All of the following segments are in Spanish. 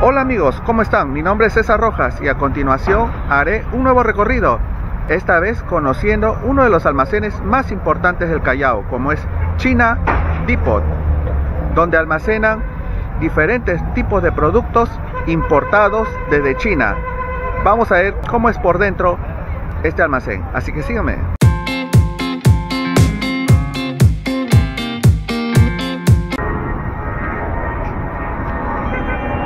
Hola amigos, ¿cómo están? Mi nombre es César Rojas y a continuación haré un nuevo recorrido, esta vez conociendo uno de los almacenes más importantes del Callao, como es China Depot, donde almacenan diferentes tipos de productos importados desde China. Vamos a ver cómo es por dentro este almacén, así que síganme.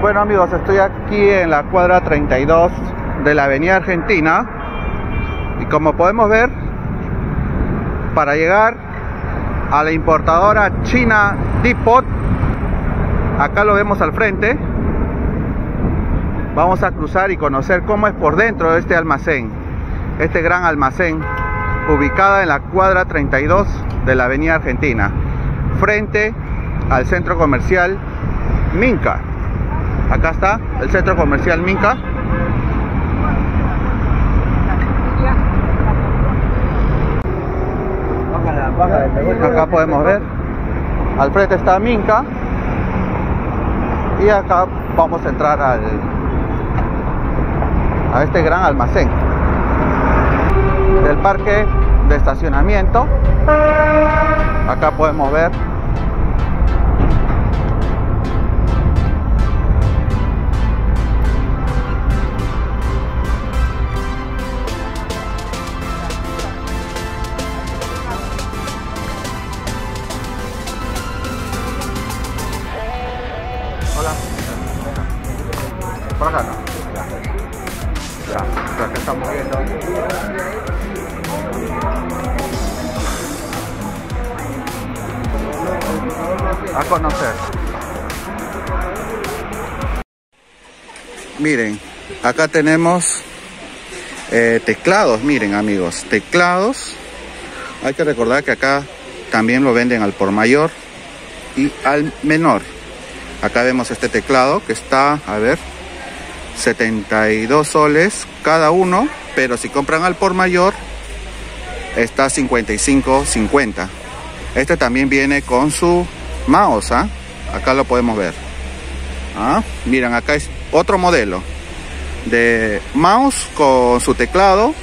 Bueno amigos, estoy aquí en la cuadra 32 de la avenida Argentina y como podemos ver, para llegar a la importadora china Depot, acá lo vemos al frente, vamos a cruzar y conocer cómo es por dentro de este almacén, este gran almacén ubicada en la cuadra 32 de la avenida Argentina, frente al centro comercial Minca. Acá está el centro comercial Minca. Acá podemos ver. Al frente está Minca. Y acá vamos a entrar al a este gran almacén del parque de estacionamiento. Acá podemos ver Miren, acá tenemos eh, teclados, miren amigos, teclados. Hay que recordar que acá también lo venden al por mayor y al menor. Acá vemos este teclado que está, a ver, 72 soles cada uno, pero si compran al por mayor está 55, 50. Este también viene con su mouse, ¿ah? acá lo podemos ver. ¿Ah? Miren, acá es otro modelo de mouse con su teclado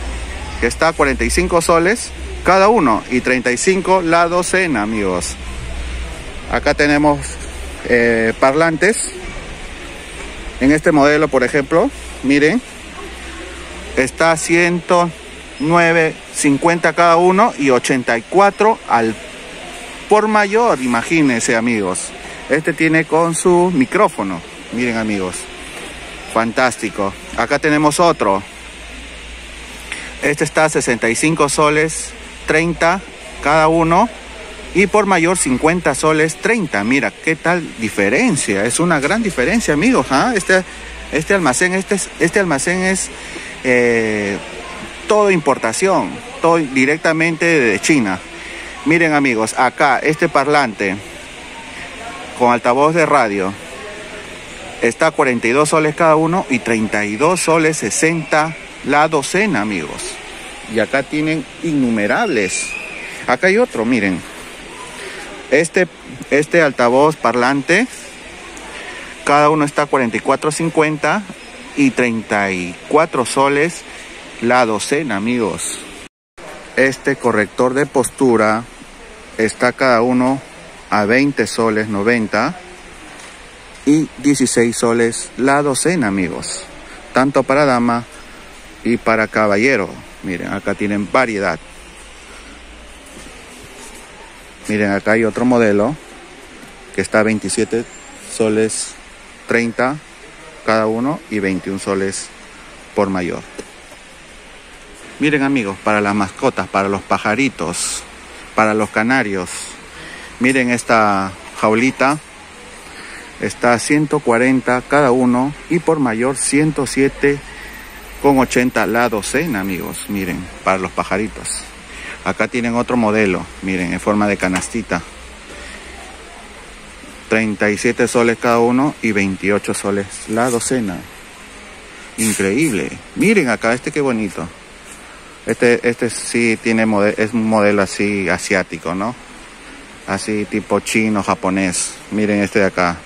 que está a 45 soles cada uno y 35 la docena, amigos. Acá tenemos eh, parlantes. En este modelo por ejemplo miren está 109 50 cada uno y 84 al por mayor imagínense amigos. Este tiene con su micrófono miren amigos fantástico. Acá tenemos otro. Este está a 65 soles 30 cada uno y por mayor 50 soles 30 mira qué tal diferencia. Es una gran diferencia amigos ¿ah? este este almacén este este almacén es eh, todo importación todo directamente de china. Miren amigos acá este parlante con altavoz de radio está a 42 soles cada uno y 32 soles 60 la docena amigos. Y acá tienen innumerables. Acá hay otro miren. Este, este altavoz parlante, cada uno está a 44.50 y 34 soles la docena, amigos. Este corrector de postura está cada uno a 20 soles 90 y 16 soles la docena, amigos. Tanto para dama y para caballero. Miren, acá tienen variedad. Miren, acá hay otro modelo que está a 27 soles 30 cada uno y 21 soles por mayor. Miren amigos, para las mascotas, para los pajaritos, para los canarios. Miren esta jaulita. Está a 140 cada uno y por mayor 107 con 80 la docena, amigos. Miren, para los pajaritos. Acá tienen otro modelo, miren, en forma de canastita. 37 soles cada uno y 28 soles la docena. Increíble. Miren acá, este qué bonito. Este, este sí tiene es un modelo así asiático, ¿no? Así tipo chino, japonés. Miren este de acá.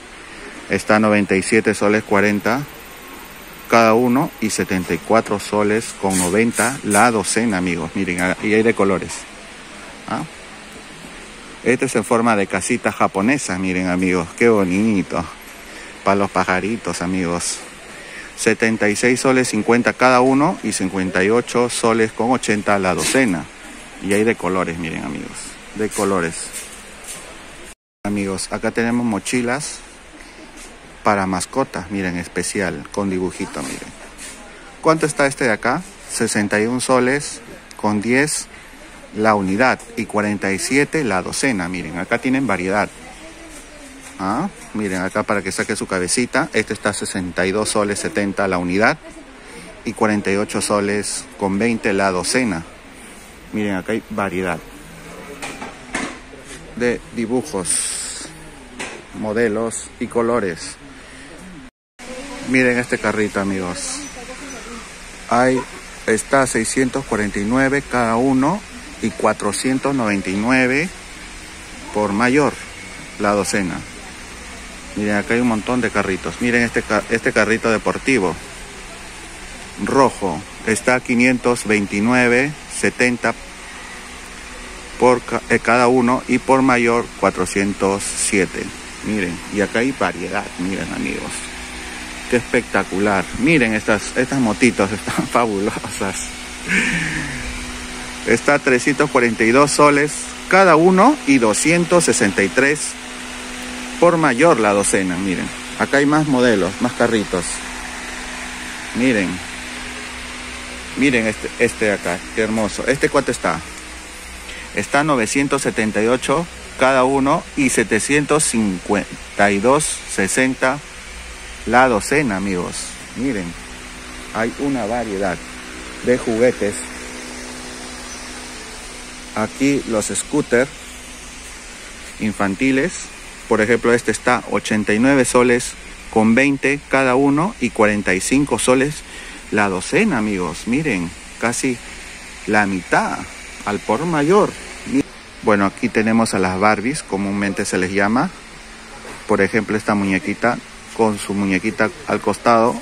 Está 97 soles 40 cada uno y 74 soles con 90 la docena, amigos. Miren, y hay de colores. ¿Ah? Este es en forma de casita japonesa, miren, amigos. Qué bonito. Para los pajaritos, amigos. 76 soles 50 cada uno y 58 soles con 80 la docena. Y hay de colores, miren, amigos. De colores. Amigos, acá tenemos mochilas para mascotas, miren, especial, con dibujito, miren. ¿Cuánto está este de acá? 61 soles con 10 la unidad y 47 la docena, miren, acá tienen variedad. ¿Ah? Miren, acá para que saque su cabecita, este está 62 soles 70 la unidad y 48 soles con 20 la docena. Miren, acá hay variedad de dibujos, modelos y colores. Miren este carrito, amigos. Hay, está 649 cada uno y 499 por mayor la docena. Miren, acá hay un montón de carritos. Miren este, este carrito deportivo. Rojo. Está 529, 70 por eh, cada uno y por mayor 407. Miren, y acá hay variedad, miren amigos espectacular. Miren estas, estas motitos, están fabulosas. Está 342 soles cada uno y 263 por mayor la docena. Miren, acá hay más modelos, más carritos. Miren, miren este, este acá, qué hermoso. ¿Este cuánto está? Está 978 cada uno y 752 60 la docena, amigos. Miren, hay una variedad de juguetes. Aquí los scooters infantiles. Por ejemplo, este está 89 soles con 20 cada uno y 45 soles la docena, amigos. Miren, casi la mitad al por mayor. Bueno, aquí tenemos a las Barbies, comúnmente se les llama. Por ejemplo, esta muñequita con su muñequita al costado.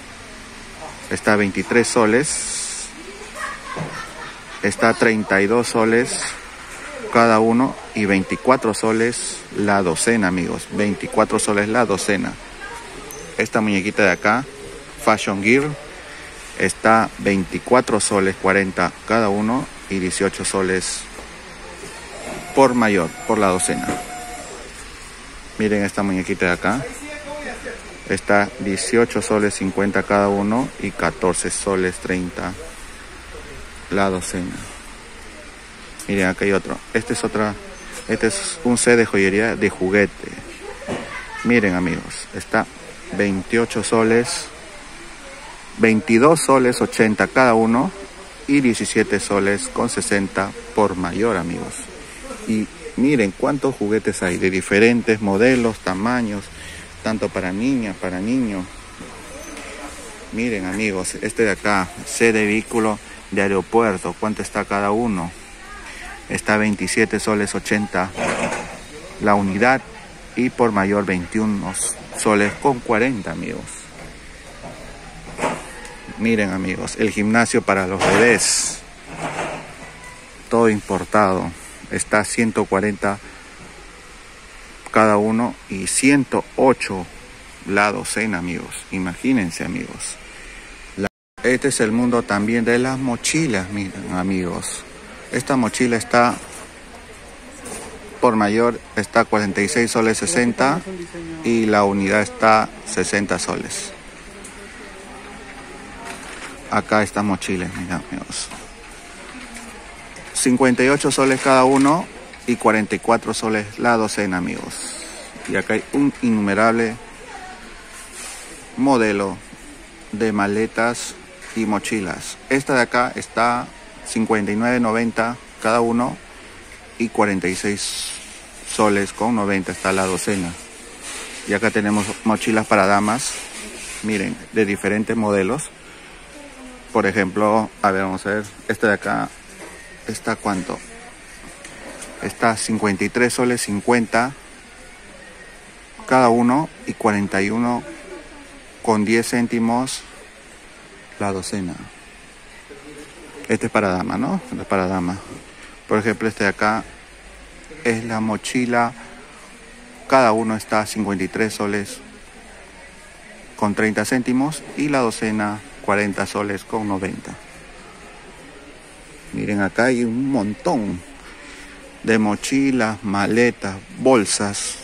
Está 23 soles. Está 32 soles cada uno y 24 soles la docena, amigos. 24 soles la docena. Esta muñequita de acá, Fashion Gear, está 24 soles 40 cada uno y 18 soles por mayor, por la docena. Miren esta muñequita de acá. Está 18 soles 50 cada uno y 14 soles 30 la docena. Miren, acá hay otro. Este es otra, este es un set de joyería de juguete. Miren amigos, está 28 soles, 22 soles 80 cada uno y 17 soles con 60 por mayor amigos. Y miren cuántos juguetes hay de diferentes modelos, tamaños tanto para niñas, para niños. Miren amigos, este de acá, C de vehículo de aeropuerto, ¿cuánto está cada uno? Está 27 soles 80 la unidad y por mayor 21 soles con 40 amigos. Miren amigos, el gimnasio para los bebés, todo importado, está 140 cada uno y 108 la docena, amigos. Imagínense, amigos. este es el mundo también de las mochilas, miren, amigos. Esta mochila está por mayor, está 46 soles 60 y la unidad está 60 soles. Acá esta mochila, miren, amigos. 58 soles cada uno y 44 soles la docena, amigos. Y acá hay un innumerable modelo de maletas y mochilas. Esta de acá está 59.90 cada uno y 46 soles con 90 está la docena. Y acá tenemos mochilas para damas, miren, de diferentes modelos. Por ejemplo, a ver, vamos a ver, esta de acá está cuánto? Está 53 soles 50 cada uno y 41 con 10 céntimos la docena. Este es para dama, ¿no? Este es para dama. Por ejemplo, este de acá es la mochila. Cada uno está 53 soles con 30 céntimos y la docena 40 soles con 90. Miren acá hay un montón de mochilas, maletas, bolsas.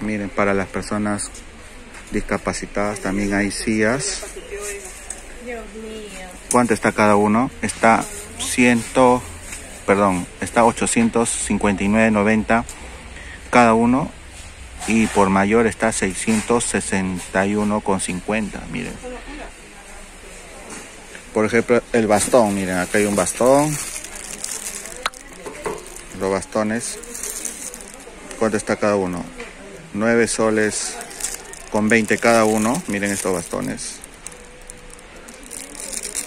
Miren, para las personas discapacitadas también hay sillas. ¿Cuánto está cada uno? Está 100, perdón, está 859.90 cada uno y por mayor está 661,50, miren. Por ejemplo, el bastón, miren, acá hay un bastón. Los bastones. ¿Cuánto está cada uno? 9 soles con 20 cada uno. Miren estos bastones.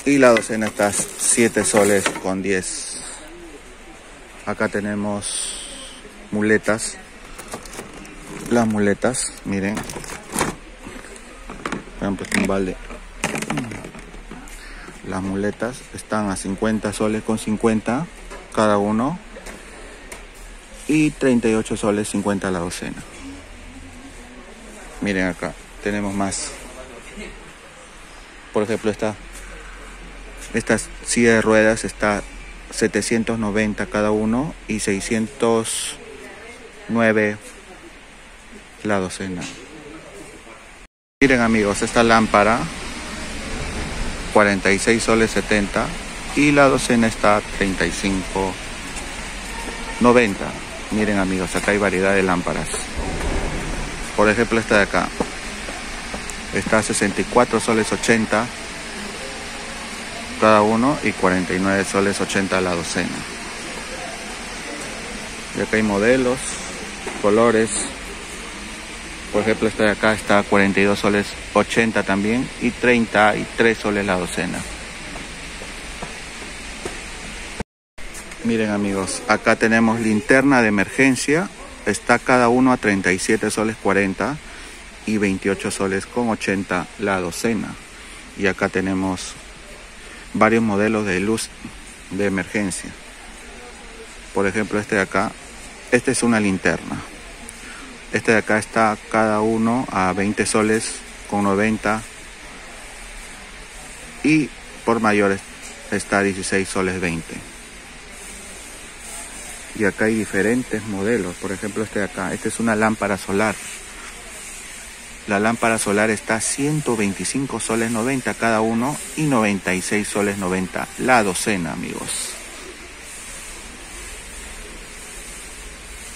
Y la docena está 7 soles con 10. Acá tenemos muletas las muletas, miren. Han puesto un balde. Las muletas están a 50 soles con 50 cada uno. Y 38 soles 50 la docena. Miren acá, tenemos más. Por ejemplo, esta, esta silla de ruedas está 790 cada uno y 609 la docena. Miren amigos, esta lámpara 46 soles 70 y la docena está 35 90. Miren amigos, acá hay variedad de lámparas. Por ejemplo, esta de acá está 64 soles 80 cada uno y 49 soles 80 la docena. Y acá hay modelos, colores, por ejemplo, esta de acá está 42 soles 80 también y 33 soles la docena. Miren amigos, acá tenemos linterna de emergencia. Está cada uno a 37 soles 40 y 28 soles con 80 la docena. Y acá tenemos varios modelos de luz de emergencia. Por ejemplo, este de acá, este es una linterna. Este de acá está cada uno a 20 soles con 90 y por mayores está 16 soles 20. Y acá hay diferentes modelos, por ejemplo este de acá, esta es una lámpara solar. La lámpara solar está 125 soles 90 cada uno y 96 soles 90 la docena, amigos.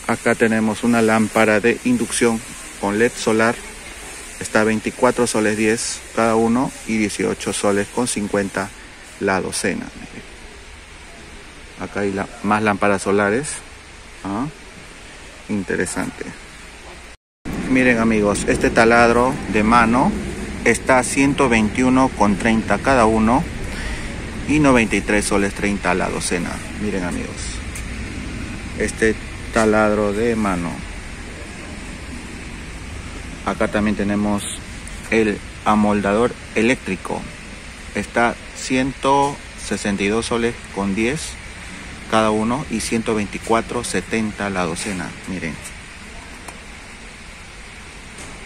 Acá tenemos una lámpara de inducción con LED solar. Está 24 soles 10 cada uno y 18 soles con 50 la docena. Acá hay más lámparas solares. ¿ah? Interesante. Miren amigos, este taladro de mano está a 121 con 30 cada uno y 93 soles 30 la docena. Miren amigos. Este taladro de mano. Acá también tenemos el amoldador eléctrico. Está 162 soles con 10 cada uno y 124.70 la docena. Miren.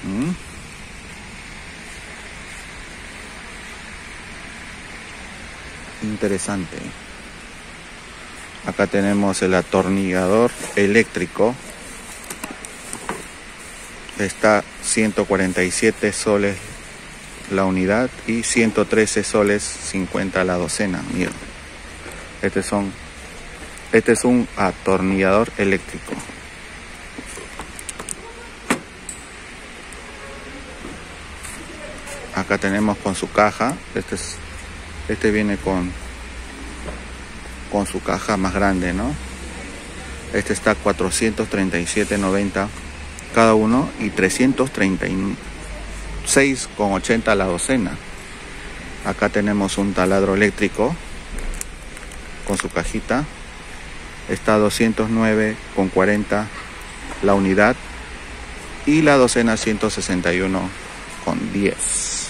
¿Mm? Interesante. Acá tenemos el atornillador eléctrico. Está 147 soles la unidad y 113 soles 50 la docena. Miren. Este son este es un atornillador eléctrico. Acá tenemos con su caja. Este es este viene con con su caja más grande, ¿no? Este está 437.90 cada uno y 336,80 la docena. Acá tenemos un taladro eléctrico con su cajita. Está 209,40 la unidad y la docena 161 con 10.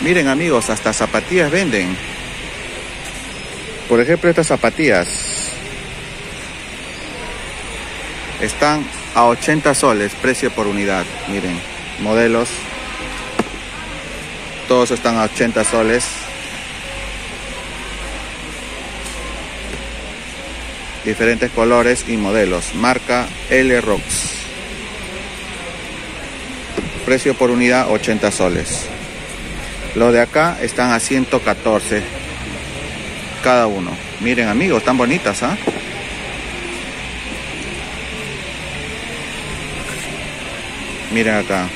Miren amigos, hasta zapatillas venden. Por ejemplo, estas zapatillas están a 80 soles, precio por unidad. Miren, modelos. Todos están a 80 soles. Diferentes colores y modelos. Marca L Rocks. Precio por unidad 80 soles. Los de acá están a 114 cada uno. Miren amigos, están bonitas, ¿ah? Miren acá.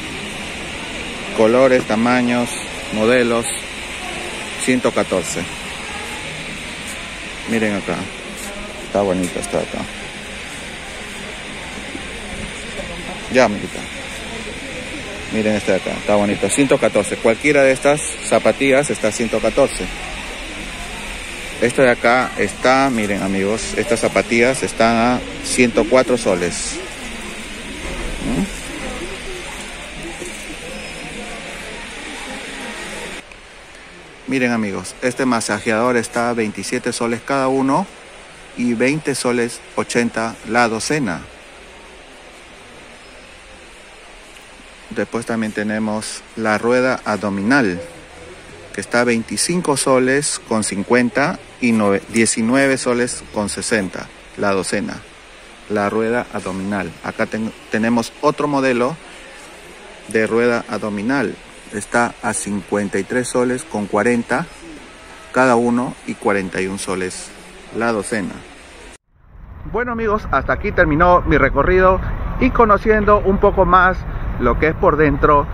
Colores, tamaños, modelos. 114. Miren acá. Está bonita, está acá. Ya, amiguita. Miren este de acá, está bonito. 114. Cualquiera de estas zapatillas está 114. Este de acá está, miren amigos, estas zapatillas están a 104 soles. ¿Mm? Miren amigos, este masajeador está a 27 soles cada uno y 20 soles 80 la docena. Después también tenemos la rueda abdominal, que está a 25 soles con 50 y 19 soles con 60 la docena. La rueda abdominal. Acá tenemos otro modelo de rueda abdominal está a 53 soles con 40 cada uno y 41 soles la docena. Bueno amigos, hasta aquí terminó mi recorrido y conociendo un poco más lo que es por dentro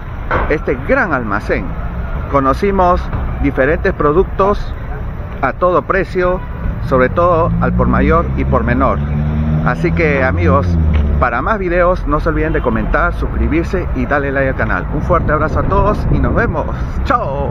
este gran almacén. Conocimos diferentes productos a todo precio, sobre todo al por mayor y por menor. Así que amigos, para más videos no se olviden de comentar, suscribirse y darle like al canal. Un fuerte abrazo a todos y nos vemos. ¡Chao!